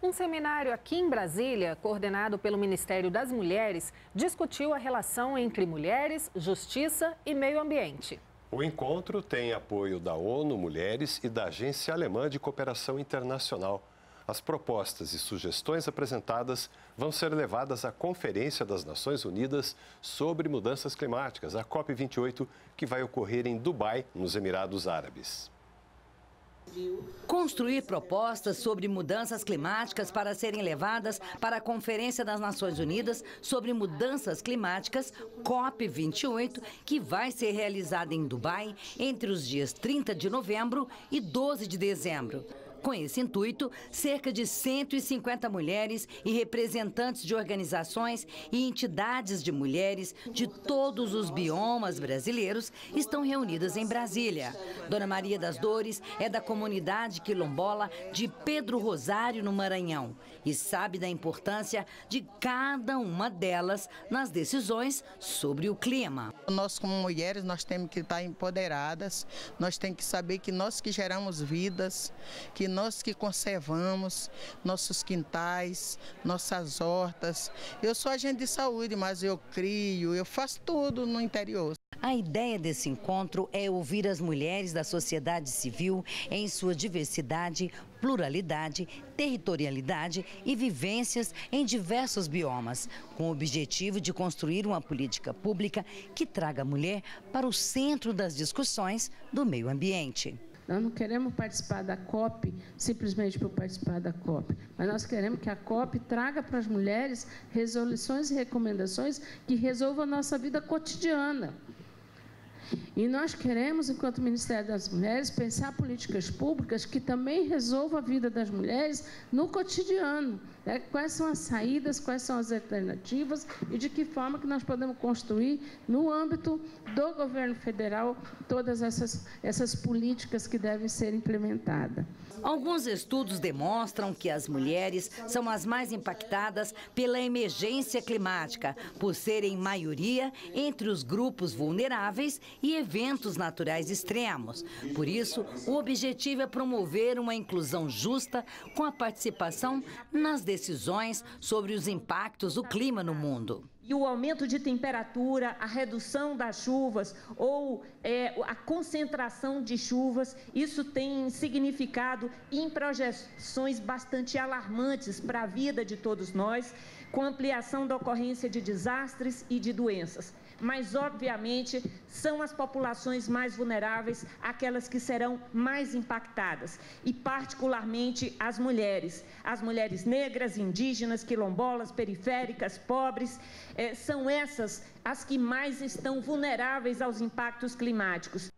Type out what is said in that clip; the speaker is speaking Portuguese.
Um seminário aqui em Brasília, coordenado pelo Ministério das Mulheres, discutiu a relação entre mulheres, justiça e meio ambiente. O encontro tem apoio da ONU Mulheres e da Agência Alemã de Cooperação Internacional. As propostas e sugestões apresentadas vão ser levadas à Conferência das Nações Unidas sobre Mudanças Climáticas, a COP28, que vai ocorrer em Dubai, nos Emirados Árabes. Construir propostas sobre mudanças climáticas para serem levadas para a Conferência das Nações Unidas sobre Mudanças Climáticas, COP28, que vai ser realizada em Dubai entre os dias 30 de novembro e 12 de dezembro. Com esse intuito, cerca de 150 mulheres e representantes de organizações e entidades de mulheres de todos os biomas brasileiros estão reunidas em Brasília. Dona Maria das Dores é da comunidade quilombola de Pedro Rosário, no Maranhão, e sabe da importância de cada uma delas nas decisões sobre o clima. Nós, como mulheres, nós temos que estar empoderadas, nós temos que saber que nós que geramos vidas, que nós que conservamos nossos quintais, nossas hortas. Eu sou agente de saúde, mas eu crio, eu faço tudo no interior. A ideia desse encontro é ouvir as mulheres da sociedade civil em sua diversidade, pluralidade, territorialidade e vivências em diversos biomas, com o objetivo de construir uma política pública que traga a mulher para o centro das discussões do meio ambiente. Nós não queremos participar da COP simplesmente por participar da COP, mas nós queremos que a COP traga para as mulheres resoluções e recomendações que resolvam a nossa vida cotidiana. E nós queremos, enquanto Ministério das Mulheres, pensar políticas públicas que também resolvam a vida das mulheres no cotidiano. Né? Quais são as saídas, quais são as alternativas e de que forma que nós podemos construir, no âmbito do governo federal, todas essas, essas políticas que devem ser implementadas. Alguns estudos demonstram que as mulheres são as mais impactadas pela emergência climática, por serem maioria entre os grupos vulneráveis e eventos naturais extremos. Por isso, o objetivo é promover uma inclusão justa com a participação nas decisões sobre os impactos do clima no mundo e o aumento de temperatura, a redução das chuvas ou é, a concentração de chuvas, isso tem significado em projeções bastante alarmantes para a vida de todos nós, com ampliação da ocorrência de desastres e de doenças mas obviamente são as populações mais vulneráveis aquelas que serão mais impactadas, e particularmente as mulheres. As mulheres negras, indígenas, quilombolas, periféricas, pobres, eh, são essas as que mais estão vulneráveis aos impactos climáticos.